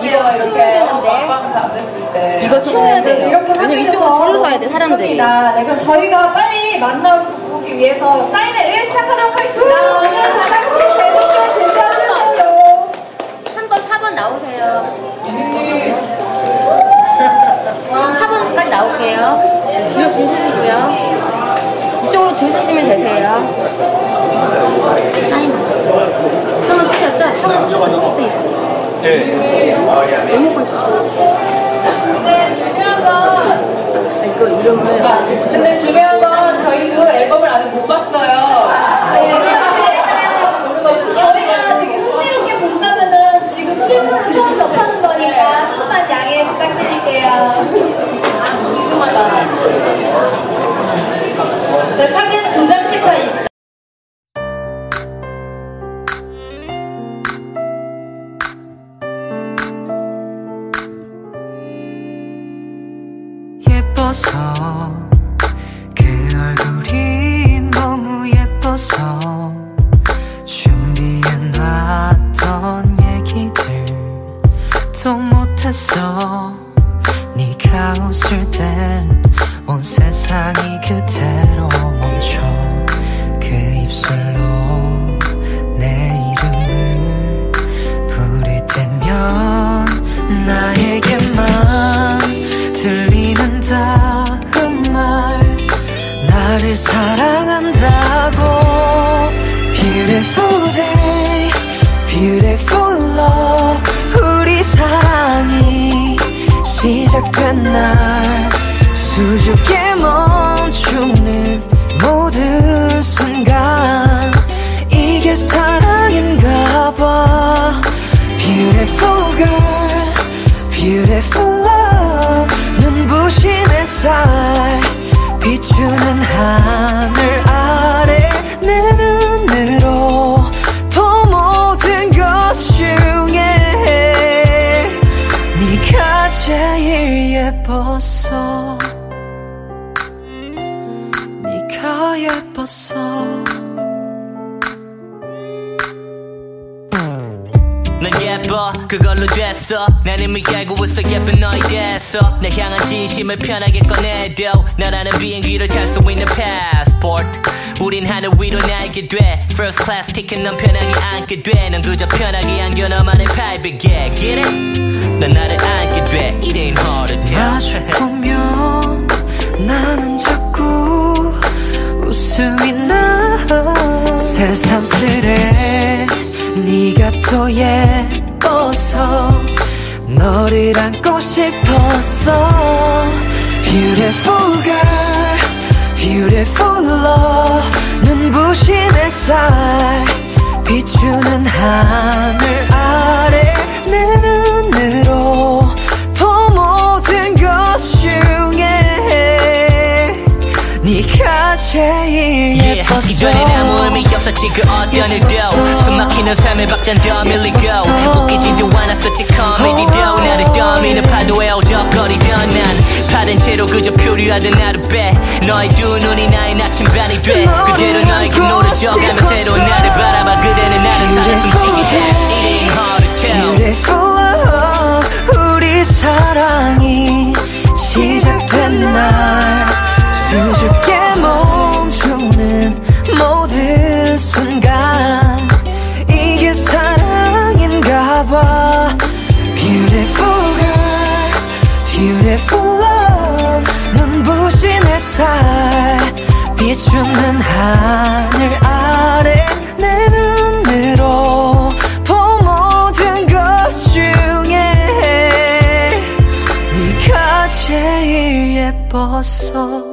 이거 치워야 이거 치워야 돼요. 이렇게 왜냐면 이쪽으로 줄 서야 돼 사람들이. 네, 그럼 저희가 빨리 만나보기 위해서 사인회를 시작하도록 하겠습니다. 오늘 다 같이 재밌게 즐겨주세요. 3번 4번 나오세요. 4번 빨리 나올게요. 뒤로 줄 서시고요. 이쪽으로 줄 서시면 되세요. 사인. 3번 쓰셨죠? 3번 쓰셨죠? 네. 리모컨 주시고. 네, 중요한 건 이거 이름을. 근데 중요한 건 못했어 네가 웃을 땐 온 세상이 그대로 멈춰 그 입술로 내 이름을 부를 때면 나에게만 들리는 다음 말 나를 사랑한다고. Beautiful day, 시작된 날 수줍게 멈추는 모든 순간 이게 사랑인가 봐. Beautiful girl, beautiful love. 눈부신 햇살 비추는 하늘 예뻤어. 난 예뻐. 그걸로 됐어. 난 이미 알고 있어. 예쁜 너에 대해서. 내 향한 진심을 편하게 꺼내도 나라는 비행기를 탈 수 있는 passport. 우린 하늘 위로 날게 돼. First class ticket 넌 편하게 앉게 돼넌 그저 편하게 안겨 너만의 jet Get it? 넌 나를 안게 돼. It ain't hard to tell 마주보면 나는 자꾸 웃음이 나 새삼스레 네가 또 예뻐서 너를 안고 싶었어. Beautiful girl, beautiful love. 눈부신 햇살 비추는 하늘 아래 내눈 제일 Yeah, 예뻤어. 이전엔 아무 의미 없었지 그 어떤 일도. 숨막히는 삶의 박잔 더 밀리고 웃기지도 않았었지 코미디도 나를 떠미는 파도에 어적거리던 난 파된 채로 그저 표류하던 하루 배 너의 두 눈이 나의 나침반이 돼. 그대로 너에게 노려져가며 새로운 나를 바라봐. 그대는 나를 사는 숨쉬게 해 It ain't hard to tell. Beautiful love 우리 사랑이 시작된 날. 수줍 하늘 아래 내 눈으로 본 모든 것 중에 네가 제일 예뻤어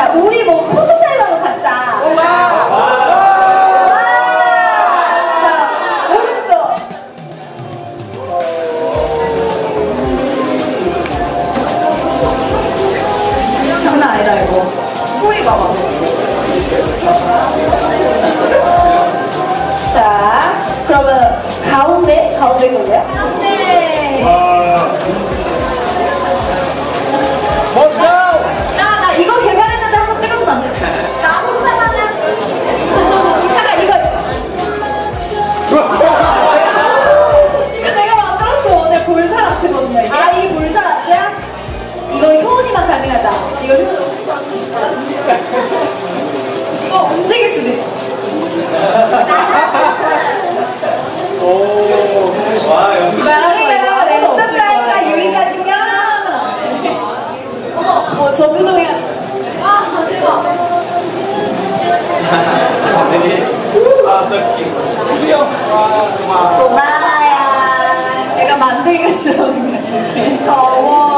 cosa unica 고마워요. 내가 만들겠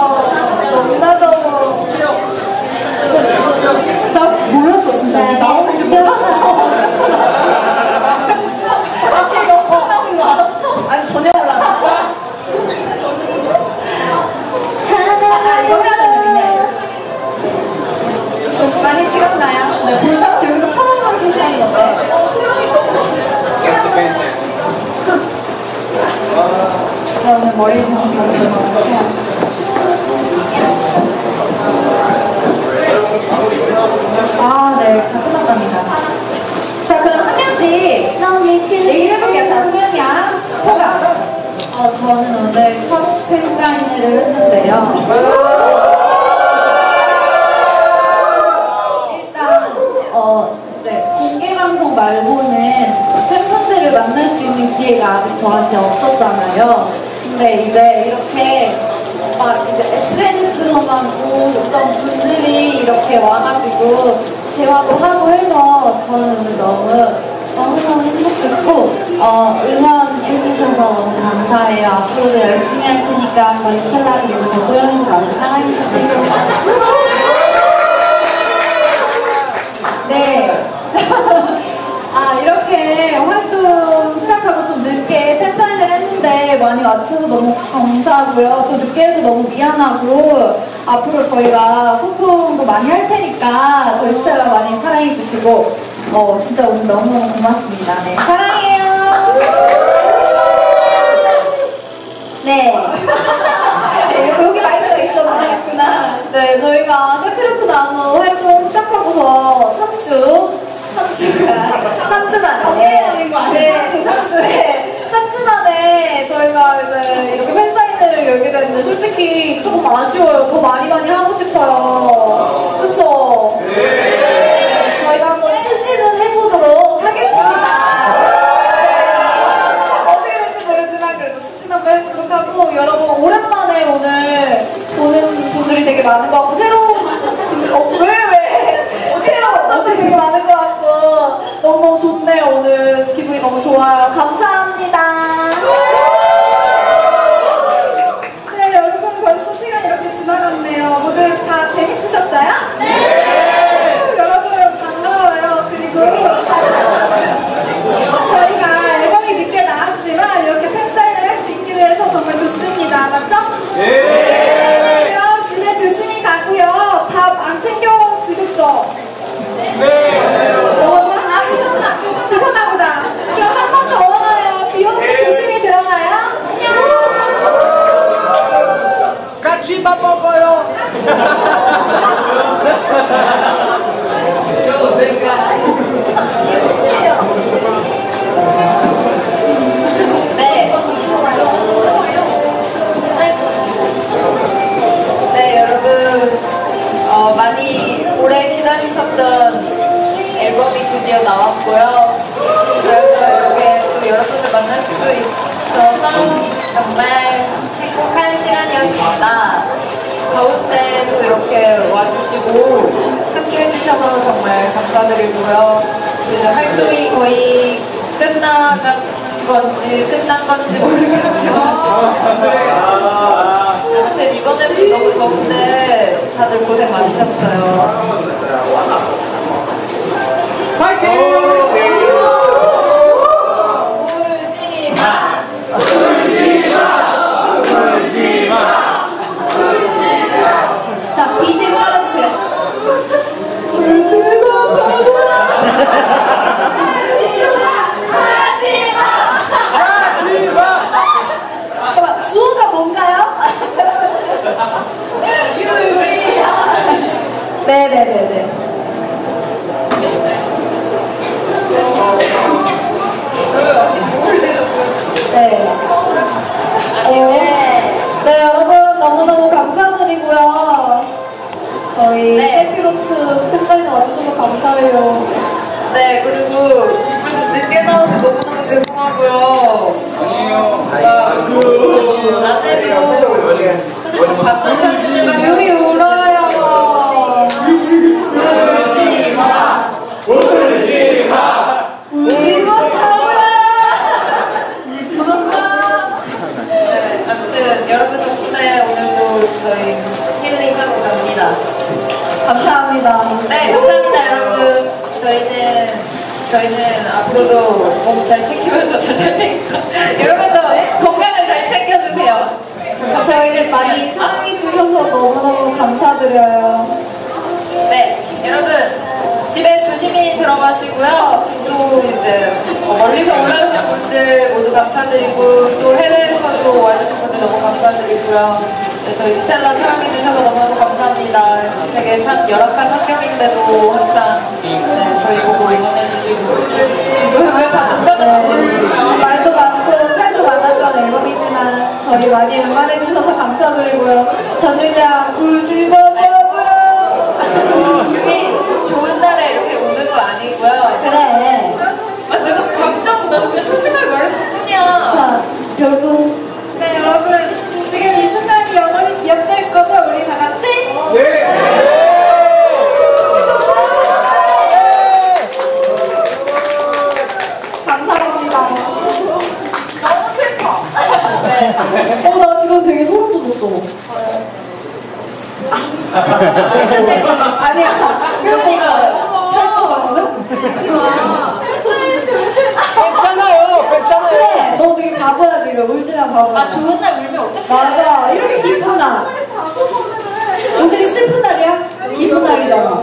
일단, 어, 네, 공개 방송 말고는 팬분들을 만날 수 있는 기회가 아직 저한테 없었잖아요. 근데 이제 이렇게 막 이제 SNS로만 보던 분들이 이렇게 와가지고 대화도 하고 해서 저는 너무 너무너무 행복했고 어, 응원 해주셔서 너무 감사해요. 앞으로도 열심히 할 테니까 저희 스텔라 그리고 소영이 많은 사랑해주세요. 네. 아, 이렇게 활동 시작하고 좀 늦게 팬사인을 했는데 많이 와주셔서 너무 감사하고요. 또 늦게 해서 너무 미안하고 앞으로 저희가 소통도 많이 할 테니까 저희 스텔라 많이 사랑해주시고 어, 진짜 오늘 너무 고맙습니다. 네. 사랑 네. 네, 여기 마이크가 있었구나. 네, 저희가 세크레트 나노 활동 시작하고서 3주, 3주가, 3주 만에. 네, 3주에, 3주 만에 저희가 이제 이렇게 팬사인회를 열게 됐는데 솔직히 조금 아쉬워요. 더 많이 많이 하고 싶어요. 그쵸? 네. 하고 여러분 오랜만에 오늘 보는 분들이 되게 많은 것 같고 새로운 어, 왜 왜? 새로운 분들이 되게 많은 것 같고 너무너무 좋네요 오늘. 기분이 너무 좋아요. 감사합니다 끝나가는 건지 끝난 건지 모르겠지만. 아무튼 이번에도 너무 더운데 다들 고생 많으셨어요. 네네네네. 네. 네. 네, 여러분 너무너무 감사드리고요. 저희 세피로트 팬사인회 와주셔서 감사해요. 네, 그리고 늦게 나와서 너무너무 죄송하고요. 아니에요. 안에도 봤던 사진들 앞으로도 몸 잘 챙기면서 잘살 테니까 여러분도 건강을 잘 챙겨주세요. 저희를 많이 사랑해 주셔서 너무너무 감사드려요. 네, 여러분 집에 조심히 들어가시고요. 또 이제 어, 멀리서 올라오신 분들 모두 감사드리고 또 해외에서도 와주신 분들 너무 감사드리고요. 네, 저희 스텔라 사랑해 주셔서 너무너무 감사합니다. 되게 참 열악한 환경인데도 항상 네, 저희 보고 응원해 주시고 왜다 눈가가 말도 많고 팔도 많았던 앨범이지만 저희 많이 응원해 주셔서 감사드리고요. 저는요 울지 마봐요. 여기 좋은 날에 이렇게 우는 거 아니고요. 그래. 아, 내가 감동 너무 솔직하게 말했을 뿐이야. 자 여러분 네, 여러분. 어 나 지금 되게 소름 돋았어. 아니야. 그래서 이거 털거 봤어? 괜찮아요, 괜찮아요. 그래. 너 되게 바보야 지금 울지마 바보야. 아, 좋은 날 울면 어떡해? 맞아. 이렇게 기쁜 날. 오늘이 슬픈 날이야? 기쁜 날이잖아.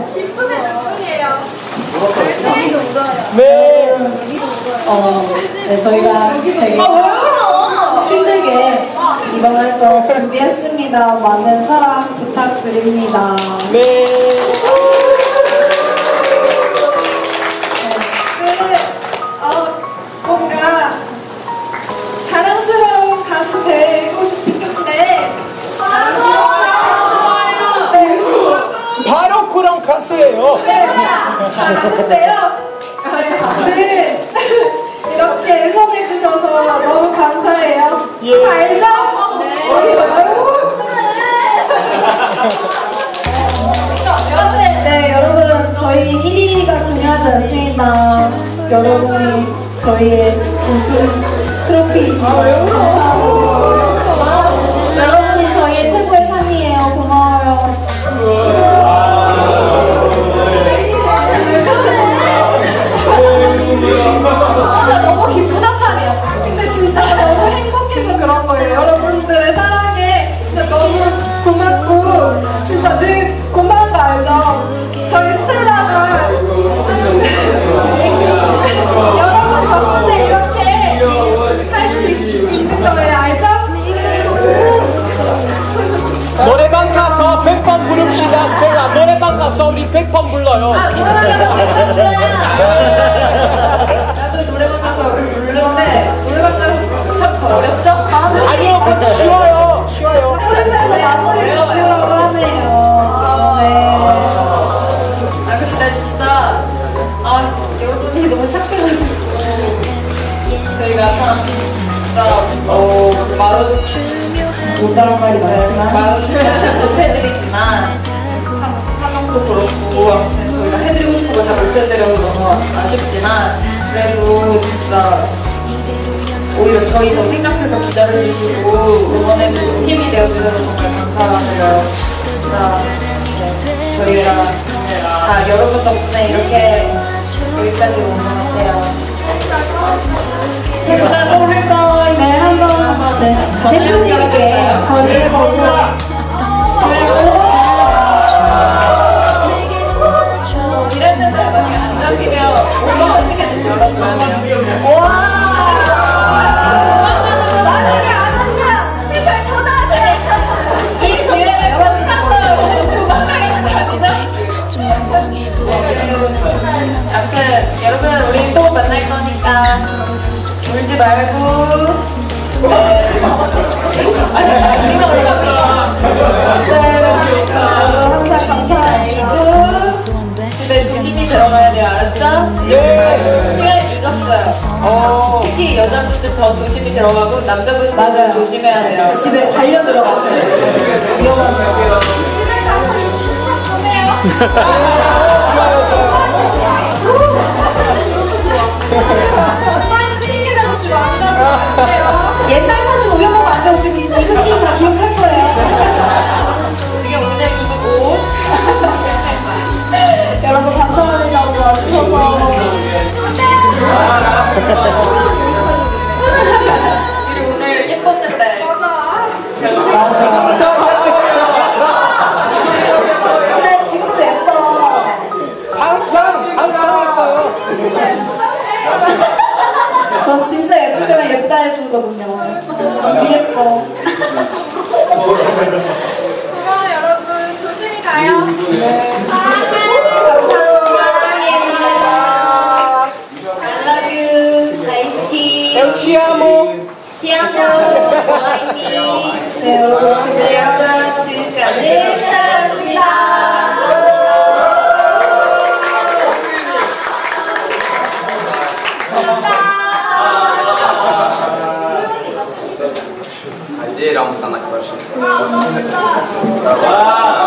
네. 어, 네, 저희가 되게 아, 왜 울어? 힘들게 이번 활동 준비했습니다. 많은 사랑 부탁드립니다. 네. 어, 뭔가 자랑스러운 가수 되고 싶은데 바로 그런 가수예요. 하는데요. 저희 1위가 중요하지 않습니다. 여러분이 저희의 우승 트로피 감사하고 여러분이 저희의 최고의 상이에요. 고마워요. 100번 불러요. 아, 나도 노래방 가서 부르는데 노래방 가서 참 어렵죠? 아니요, 그렇지 쉬워요. 쉬워요. 프로그램에서 마무리를 지으라고 하네요. 네. 아 근데 진짜 아 여러분이 너무 착해가지고 저희가 참 진짜 어 마음 못다한 말이 많지만 마음 못해드리지만 참 사정도 그렇고 못해드려서 너무 아쉽지만 그래도 진짜 오히려 저희 더 생각해서 기다려주시고 응원해주시고 힘이 되어주셔서 정말 감사드려요. 진짜 네, 저희가 다 여러분 덕분에 이렇게 여기까지 온 것 같아요. 자, 오늘 거 네, 한번 네, 대표님께 건의해 보고 잡 더 조심히 들어가고 남자분들 맞아요. 조심해야 돼요. 집에 달려 들어가세요. 위험합니다. 옛날 사진 올려놓으면 안 돼요. 지금 지금 지금 다 기억할 거예요. 지금 오늘 입고 여러분 감사합니다. 와주셔서. 우리 오늘 예뻤는데. 맞아. 근데 지금도 예뻐. 항상 항상 예뻐요. 전 진짜 예쁠 때만 예쁘다 해주거든요. 언니 예뻐. 고마워 여러분. 조심히 가요. 네. 아. Hadi Ramazan'a karşı. Bravo. Bravo.